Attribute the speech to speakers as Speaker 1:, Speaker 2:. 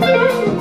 Speaker 1: Música